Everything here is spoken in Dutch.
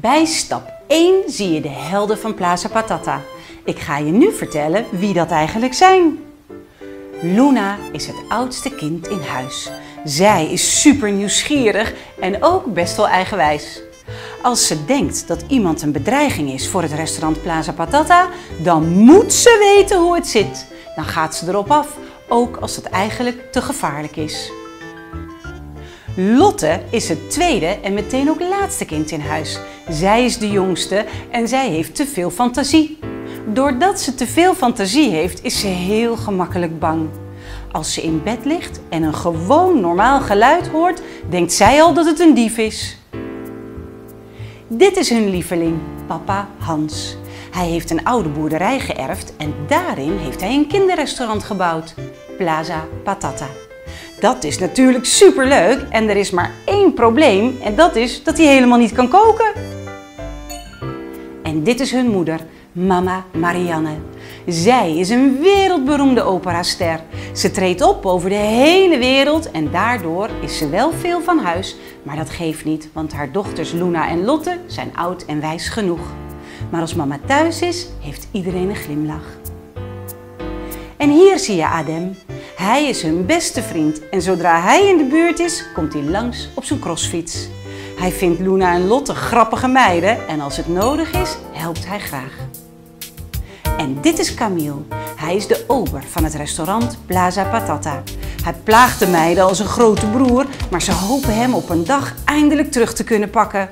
Bij stap 1 zie je de helden van Plaza Patata. Ik ga je nu vertellen wie dat eigenlijk zijn. Luna is het oudste kind in huis. Zij is super nieuwsgierig en ook best wel eigenwijs. Als ze denkt dat iemand een bedreiging is voor het restaurant Plaza Patata, dan moet ze weten hoe het zit. Dan gaat ze erop af, ook als het eigenlijk te gevaarlijk is. Lotte is het tweede en meteen ook laatste kind in huis. Zij is de jongste en zij heeft te veel fantasie. Doordat ze te veel fantasie heeft, is ze heel gemakkelijk bang. Als ze in bed ligt en een gewoon normaal geluid hoort, denkt zij al dat het een dief is. Dit is hun lieveling, papa Hans. Hij heeft een oude boerderij geërfd en daarin heeft hij een kinderrestaurant gebouwd, Plaza Patata. Dat is natuurlijk superleuk en er is maar één probleem en dat is dat hij helemaal niet kan koken. En dit is hun moeder, mama Marianne. Zij is een wereldberoemde operaster. Ze treedt op over de hele wereld en daardoor is ze wel veel van huis. Maar dat geeft niet, want haar dochters Luna en Lotte zijn oud en wijs genoeg. Maar als mama thuis is, heeft iedereen een glimlach. En hier zie je Adem. Hij is hun beste vriend en zodra hij in de buurt is, komt hij langs op zijn crossfiets. Hij vindt Luna en Lotte grappige meiden en als het nodig is, helpt hij graag. En dit is Camille. Hij is de ober van het restaurant Plaza Patata. Hij plaagt de meiden als een grote broer, maar ze hopen hem op een dag eindelijk terug te kunnen pakken.